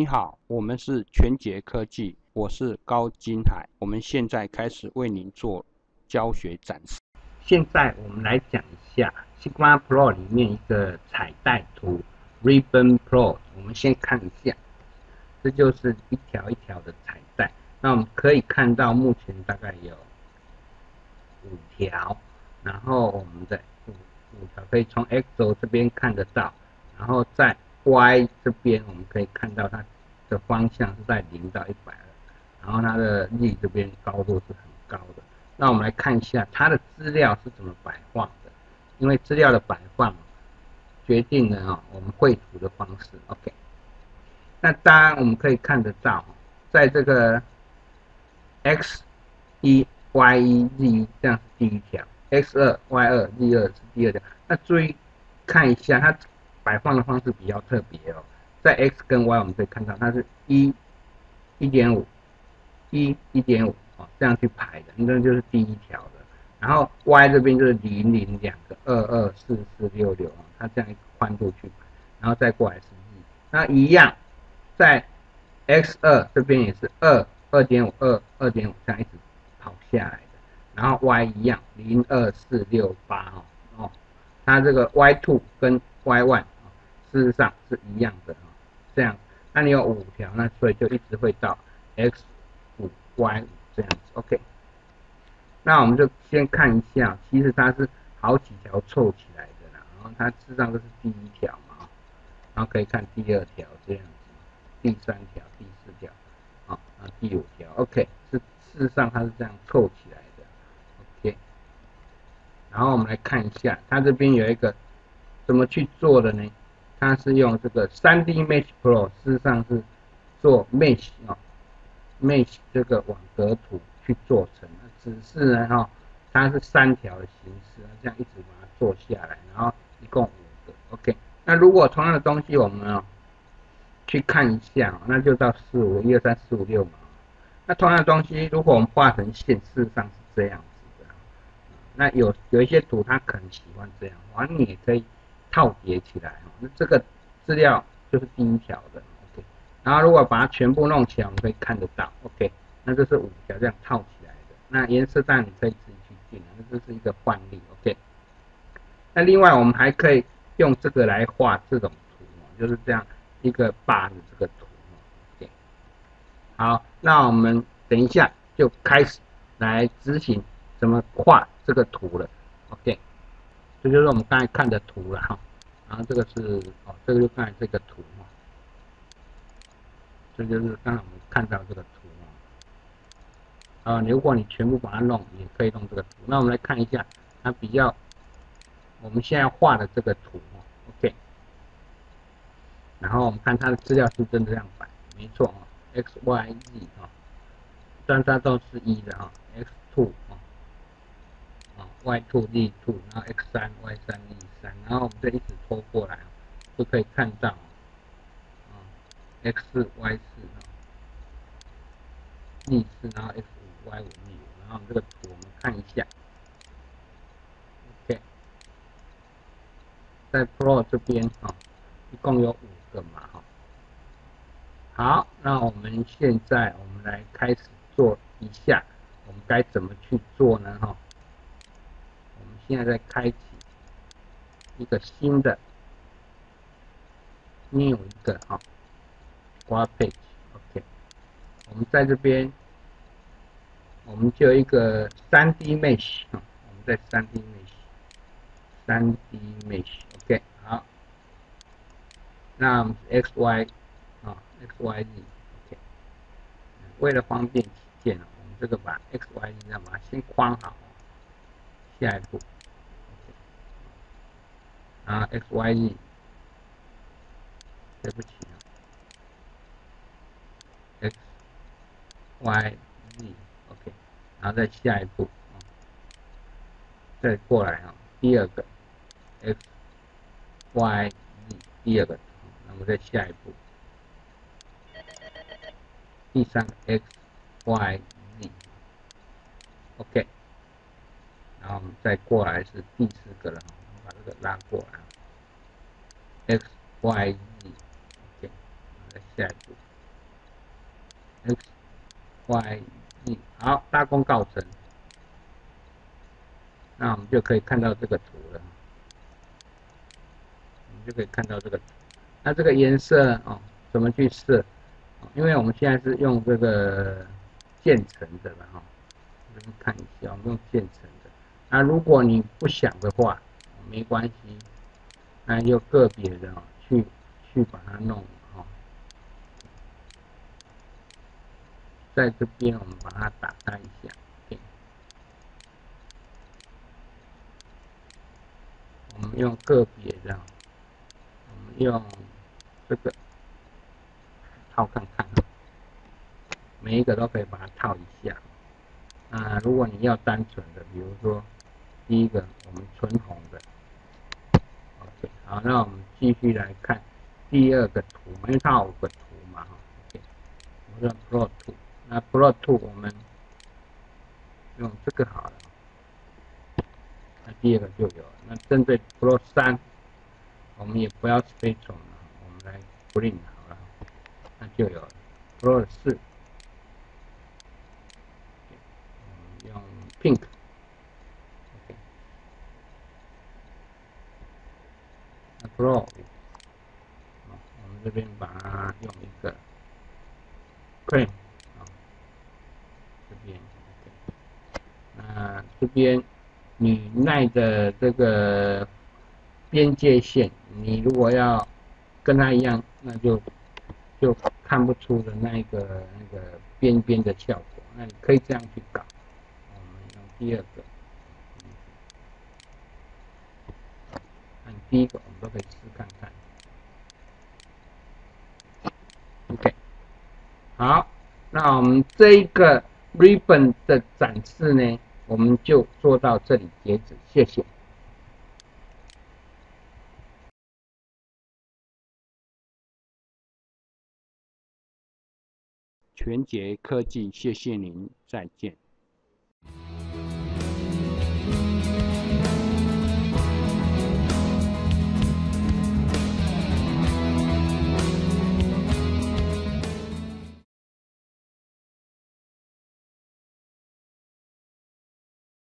你好，我们是全杰科技，我是高金海，我们现在开始为您做教学展示。现在我们来讲一下 Sigma Pro 里面一个彩带图 Ribbon Pro，我们先看一下，这就是一条一条的彩带。那我们可以看到，目前大概有五条，然后我们的五五条可以从 X 轴这边看得到，然后在 Y 这边我们可以看到它的方向是在零到一百二，然后它的力这边高度是很高的。那我们来看一下它的资料是怎么摆放的，因为资料的摆放决定了啊我们绘图的方式。OK，那当然我们可以看得到，在这个 X 一 Y 一 Z 一这样是第一条，X 二 Y 二 Z 二是第二条。那注意看一下它。摆放的方式比较特别哦，在 X 跟 Y 我们可以看到它是一一点五一一点五哦这样去排的，那就是第一条的。然后 Y 这边就是零零两个二二四四六六啊，它这样一个宽度去排，然后再过来是 Z，那一样在 X 二这边也是二二点五二二点五这样一直跑下来的，然后 Y 一样零二四六八哦哦，它这个 Y two 跟 Y one。事实上是一样的啊，这样，那你有五条，那所以就一直会到 x 五 y 这样子，OK。那我们就先看一下，其实它是好几条凑起来的啦，然后它事实上都是第一条嘛，然后可以看第二条这样子，第三条、第四条，啊，啊第五条，OK，是事实上它是这样凑起来的，OK。然后我们来看一下，它这边有一个怎么去做的呢？它是用这个 3D Mesh Pro，事实上是做 Mesh 啊，Mesh 这个网格图去做成。只是呢哈，它是三条的形式，这样一直把它做下来，然后一共五个。OK，那如果同样的东西我们啊去看一下，那就到四五一二三四五六嘛。那同样的东西，如果我们画成线，事实上是这样子的。那有有一些图它可能喜欢这样，反正你也可以。套叠起来，那这个资料就是第一条的，OK。然后如果把它全部弄起来，我们可以看得到，OK。那这是五条这样套起来的。那颜色当然你可以自己去定，那这是一个范例，OK。那另外我们还可以用这个来画这种图，就是这样一个把的这个图，OK。好，那我们等一下就开始来执行怎么画这个图了，OK。这就是我们刚才看的图了哈，然后这个是哦，这个就刚才这个图哈，这就是刚才我们看到这个图啊，啊，如果你全部把它弄，也可以弄这个图。那我们来看一下它比较我们现在画的这个图哦，OK，然后我们看它的资料是真的这样摆，没错啊，X Y Z 啊，但它都是一的啊，X two 啊。Y two z two，然后 x 三 y 三 z 三，然后我们再一直拖过来，就可以看到啊，x 四 y 四，z 四，然后 x 五 y 五 z 五，然后这个图我们看一下，OK，在 Pro 这边啊，一共有五个嘛哈，好，那我们现在我们来开始做一下，我们该怎么去做呢哈？现在在开启一个新的，new 一个哈，a page，OK，我们在这边，我们就一个三 D mesh 啊，我们在三 D mesh，三 D mesh，OK，好，那 X Y 啊，X Y Z，OK，为了方便起见呢，我们这个把 X Y Z 这样把它先框好，下一步。啊，x y z，对不起啊，x y z，OK，然后再下一步啊，再过来啊，第二个 x y z，第二个，那么再下一步，第三个 x y z，OK，然后再过来是第四个了。这个拉过来，x y z，OK，来下一步 Y E，好，大功告成。那我们就可以看到这个图了，我们就可以看到这个图。那这个颜色哦，怎么去设？因为我们现在是用这个渐层的了哈，我们看一下，我们用渐层的。那如果你不想的话，没关系，那就个别的哦，去去把它弄哈。在这边我们把它打开一下，我们用个别的，我们用这个。套看看，每一个都可以把它套一下。啊，如果你要单纯的，比如说第一个我们纯红的好，那我们继续来看第二个图，因为它五个图嘛，哈，OK，我用 Pro Two，那 Pro 图我们用这个好了，那第二个就有。那针对 Pro 三，我们也不要 Spectrum 了，我们来 Green。那就有了 Pro 四，用 Pink 那 Pro，我们这边把它用一个 Cream，啊，这边那这边你耐的这个边界线，你如果要跟它一样，那就。就看不出的那一个那个边边的效果，那你可以这样去搞。我们用第二个，第一个我们都可以试看看。OK，好，那我们这一个 ribbon 的展示呢，我们就做到这里截止，谢谢。全杰科技，谢谢您，再见。